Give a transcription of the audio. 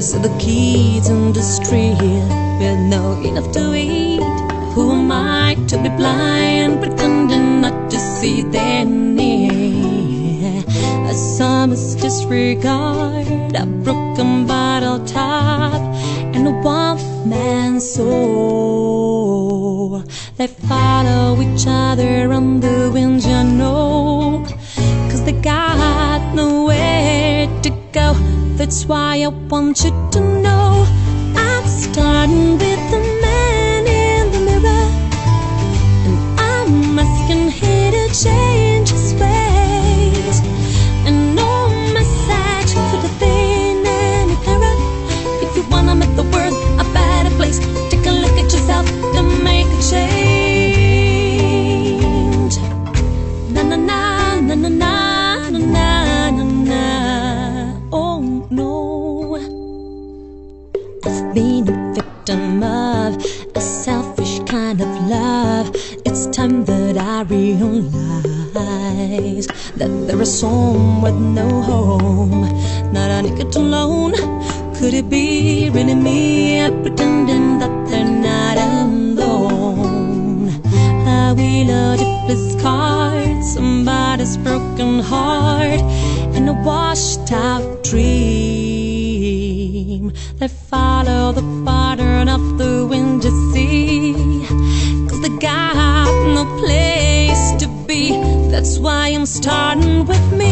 So the kids in the street with no enough to eat. Who am I to be blind, pretending not to see their need? A summer's disregard, a broken bottle top, and a one-man soul. They follow each other That's why I want you to know I'm starting with the I've been a victim of a selfish kind of love. It's time that I realize that there is some with no home, not a nickel alone. Could it be really me pretending that they're not alone? I will a deepest card, somebody's broken heart, and a washed out dream. They the pattern of the wind you see, cause they got no place to be. That's why I'm starting with me.